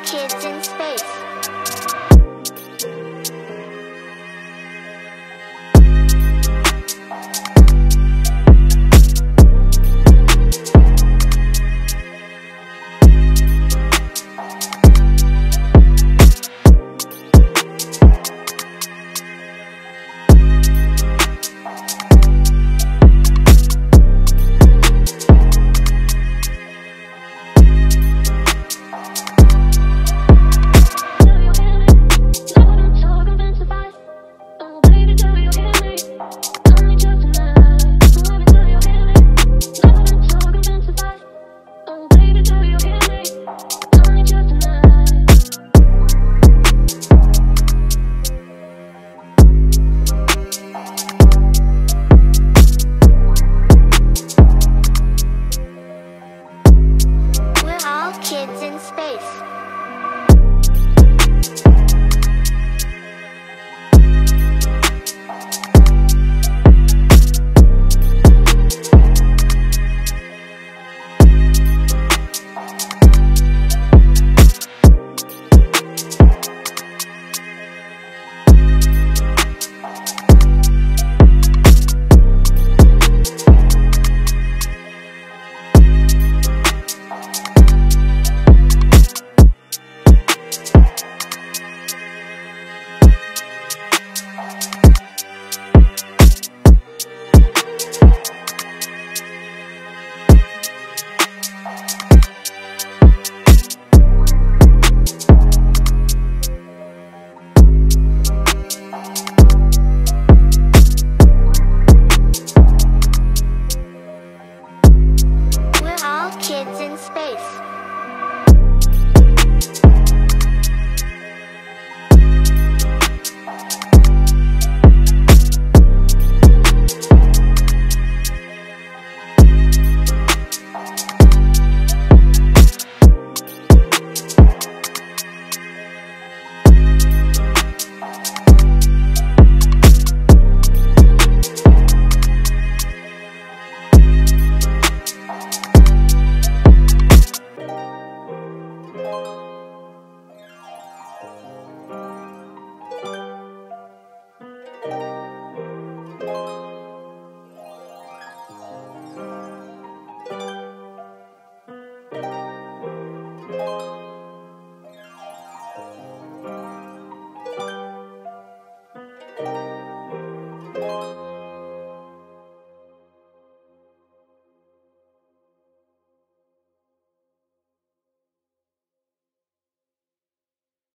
kids in space.